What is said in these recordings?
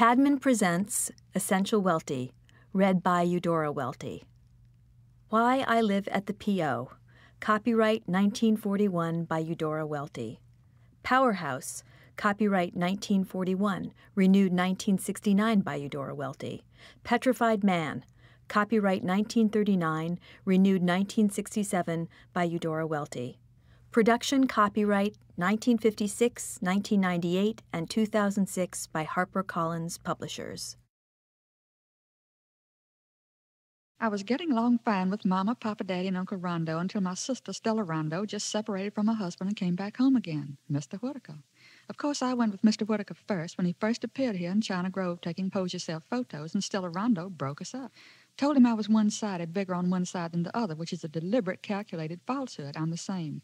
Caedmon presents Essential Welty, read by Eudora Welty. Why I Live at the P.O. Copyright 1941 by Eudora Welty. Powerhouse. Copyright 1941, renewed 1969 by Eudora Welty. Petrified Man. Copyright 1939, renewed 1967 by Eudora Welty. Production copyright 1956, 1998, and 2006 by HarperCollins Publishers. I was getting along fine with Mama, Papa, Daddy, and Uncle Rondo until my sister Stella Rondo just separated from her husband and came back home again, Mr. Whitaker. Of course, I went with Mr. Whitaker first when he first appeared here in China Grove taking pose yourself photos, and Stella Rondo broke us up. Told him I was one sided, bigger on one side than the other, which is a deliberate, calculated falsehood. I'm the same.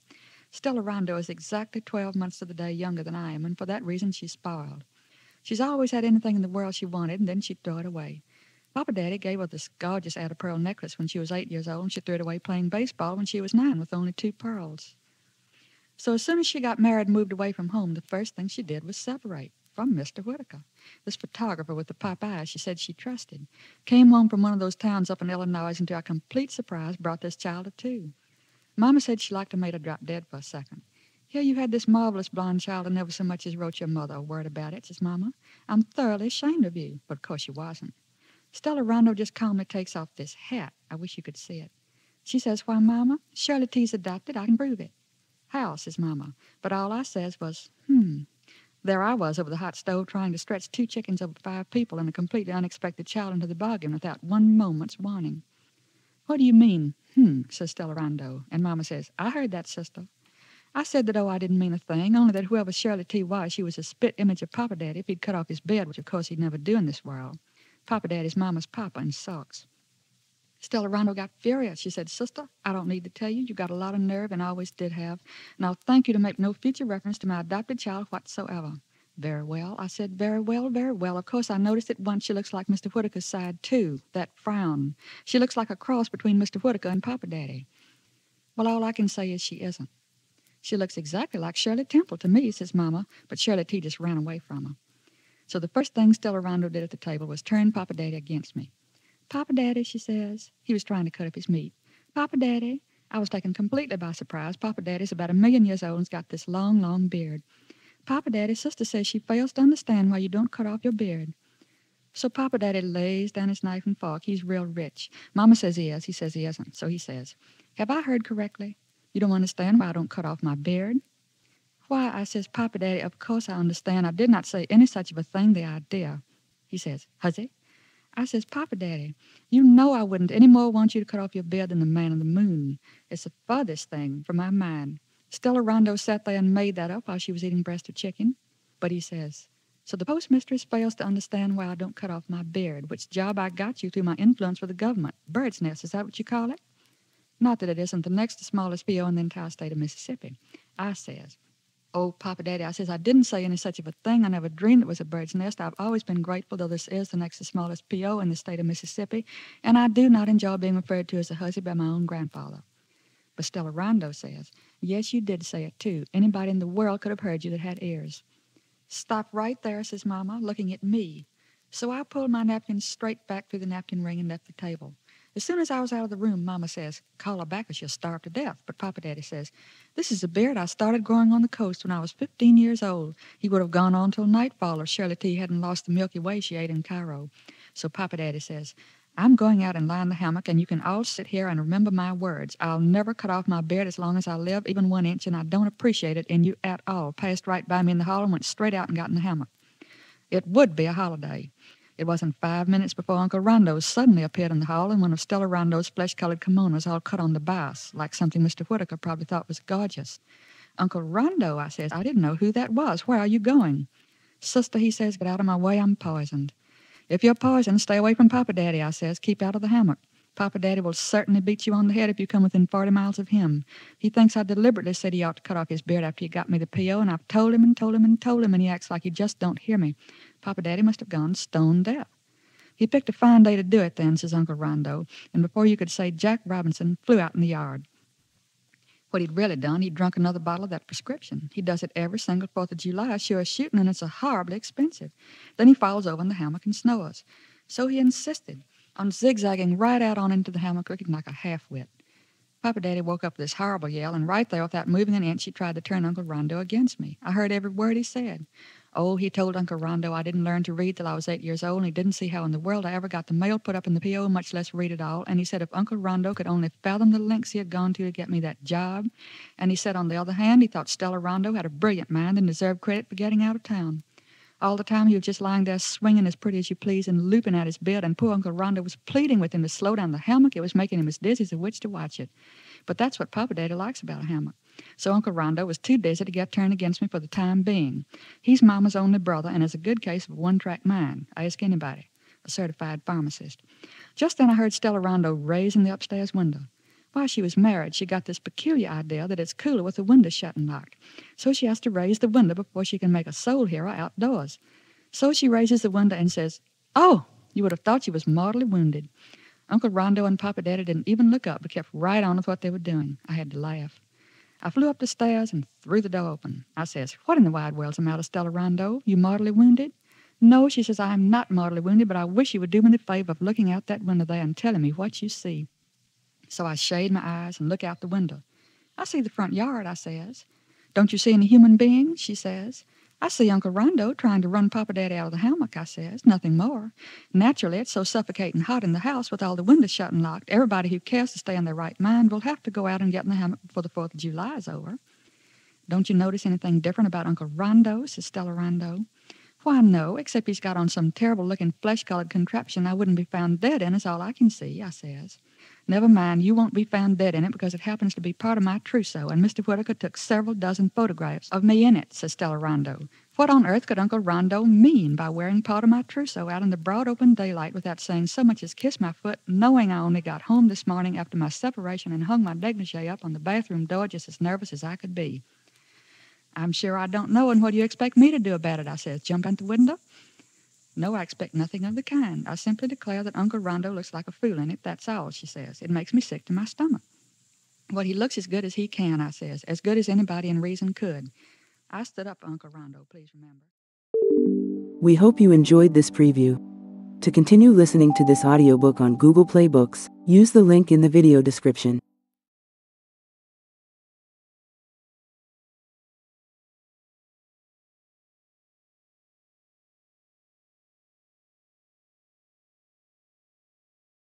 Stella Rondo is exactly 12 months to the day younger than I am, and for that reason she's spoiled. She's always had anything in the world she wanted, and then she'd throw it away. Papa Daddy gave her this gorgeous add pearl necklace when she was eight years old, and she threw it away playing baseball when she was nine with only two pearls. So as soon as she got married and moved away from home, the first thing she did was separate from Mr. Whitaker. This photographer with the pop eyes she said she trusted. Came home from one of those towns up in Illinois and to our complete surprise brought this child to two. Mama said she liked to make her drop dead for a second. Here you had this marvelous blonde child and never so much as wrote your mother a word about it, says Mama. I'm thoroughly ashamed of you. But of course you wasn't. Stella Rondo just calmly takes off this hat. I wish you could see it. She says, Why, Mama, Shirley T's adopted. I can prove it. How, says Mama. But all I says was, Hmm. There I was over the hot stove trying to stretch two chickens over five people and a completely unexpected child into the bargain without one moment's warning. What do you mean, hmm, says Stella Rondo. And Mama says, I heard that, sister. I said that, oh, I didn't mean a thing, only that whoever Shirley T was, she was a spit image of Papa Daddy if he'd cut off his beard, which of course he'd never do in this world. Papa Daddy's mama's papa in socks. Stella Rondo got furious. She said, Sister, I don't need to tell you. You got a lot of nerve and always did have. And I'll thank you to make no future reference to my adopted child whatsoever. Very well. I said, Very well, very well. Of course, I noticed at once she looks like Mr. Whitaker's side, too. That frown. She looks like a cross between Mr. Whitaker and Papa Daddy. Well, all I can say is she isn't. She looks exactly like Shirley Temple to me, says Mama, but Shirley T just ran away from her. So the first thing Stella Rondo did at the table was turn Papa Daddy against me. Papa Daddy, she says. He was trying to cut up his meat. Papa Daddy. I was taken completely by surprise. Papa Daddy's about a million years old and's got this long, long beard. Papa Daddy, sister says she fails to understand why you don't cut off your beard. So Papa Daddy lays down his knife and fork. He's real rich. Mama says he is. He says he isn't. So he says, Have I heard correctly? You don't understand why I don't cut off my beard? Why, I says, Papa Daddy, of course I understand. I did not say any such of a thing, the idea. He says, Huzzy? I says, Papa Daddy, you know I wouldn't any more want you to cut off your beard than the man on the moon. It's the farthest thing from my mind. Stella Rondo sat there and made that up while she was eating breast of chicken. But he says, So the postmistress fails to understand why I don't cut off my beard, which job I got you through my influence with the government. Bird's nest, is that what you call it? Not that it isn't the next smallest P.O. in the entire state of Mississippi. I says, Oh, Papa Daddy, I says, I didn't say any such of a thing. I never dreamed it was a bird's nest. I've always been grateful, though this is the next smallest P.O. in the state of Mississippi, and I do not enjoy being referred to as a hussy by my own grandfather. But Stella Rondo says, Yes, you did say it, too. Anybody in the world could have heard you that had ears. Stop right there, says Mama, looking at me. So I pulled my napkin straight back through the napkin ring and left the table. As soon as I was out of the room, Mama says, Call her back or she'll starve to death. But Papa Daddy says, This is a beard I started growing on the coast when I was 15 years old. He would have gone on till nightfall if Shirley T hadn't lost the Milky Way she ate in Cairo. So Papa Daddy says, I'm going out and in the hammock, and you can all sit here and remember my words. I'll never cut off my beard as long as I live, even one inch, and I don't appreciate it in you at all. Passed right by me in the hall and went straight out and got in the hammock. It would be a holiday. It wasn't five minutes before Uncle Rondo suddenly appeared in the hall in one of Stella Rondo's flesh-colored kimonos all cut on the bias, like something Mr. Whitaker probably thought was gorgeous. Uncle Rondo, I says, I didn't know who that was. Where are you going? Sister, he says, get out of my way, I'm poisoned. If you're poisoned, stay away from Papa Daddy, I says. Keep out of the hammock. Papa Daddy will certainly beat you on the head if you come within 40 miles of him. He thinks I deliberately said he ought to cut off his beard after he got me the P.O., and I've told him and told him and told him, and he acts like he just don't hear me. Papa Daddy must have gone stone deaf. He picked a fine day to do it then, says Uncle Rondo, and before you could say Jack Robinson flew out in the yard. What he'd really done, he'd drunk another bottle of that prescription. He does it every single Fourth of July, sure as shooting, and it's a horribly expensive. Then he falls over in the hammock and snores. So he insisted on zigzagging right out on into the hammock looking like a half-wit. Papa Daddy woke up with this horrible yell, and right there, without moving an inch, he tried to turn Uncle Rondo against me. I heard every word he said. Oh, he told Uncle Rondo I didn't learn to read till I was eight years old, and he didn't see how in the world I ever got the mail put up in the P.O., much less read it all. And he said if Uncle Rondo could only fathom the lengths he had gone to to get me that job. And he said, on the other hand, he thought Stella Rondo had a brilliant mind and deserved credit for getting out of town. All the time he was just lying there swinging as pretty as you please and looping at his bed, and poor Uncle Rondo was pleading with him to slow down the hammock. It was making him as dizzy as a witch to watch it. But that's what Papa Daddy likes about a hammock. So Uncle Rondo was too dizzy to get turned against me for the time being. He's Mama's only brother and is a good case of one-track mind. Ask anybody, a certified pharmacist. Just then I heard Stella Rondo raising the upstairs window. While she was married, she got this peculiar idea that it's cooler with the window shut and locked. So she has to raise the window before she can make a soul hero outdoors. So she raises the window and says, Oh, you would have thought she was mortally wounded. Uncle Rondo and Papa Daddy didn't even look up, but kept right on with what they were doing. I had to laugh. I flew up the stairs and threw the door open. I says, What in the wide world's the matter, Stella Rondo? You mortally wounded? No, she says, I am not mortally wounded, but I wish you would do me the favor of looking out that window there and telling me what you see. So I shade my eyes and look out the window. I see the front yard, I says. Don't you see any human beings? She says. I see Uncle Rondo trying to run Papa Daddy out of the hammock, I says. Nothing more. Naturally, it's so suffocating hot in the house with all the windows shut and locked. Everybody who cares to stay in their right mind will have to go out and get in the hammock before the 4th of July is over. Don't you notice anything different about Uncle Rondo, says Stella Rondo. Why, no, except he's got on some terrible-looking flesh-colored contraption I wouldn't be found dead in, is all I can see, I says. Never mind, you won't be found dead in it because it happens to be part of my trousseau, and Mr. Whitaker took several dozen photographs of me in it, says Stella Rondo. What on earth could Uncle Rondo mean by wearing part of my trousseau out in the broad open daylight without saying so much as kiss my foot, knowing I only got home this morning after my separation and hung my negligee up on the bathroom door just as nervous as I could be? I'm sure I don't know, and what do you expect me to do about it? I says. Jump out the window? No, I expect nothing of the kind. I simply declare that Uncle Rondo looks like a fool in it, that's all, she says. It makes me sick to my stomach. Well, he looks as good as he can, I says, as good as anybody in reason could. I stood up Uncle Rondo, please remember. We hope you enjoyed this preview. To continue listening to this audiobook on Google Play Books, use the link in the video description.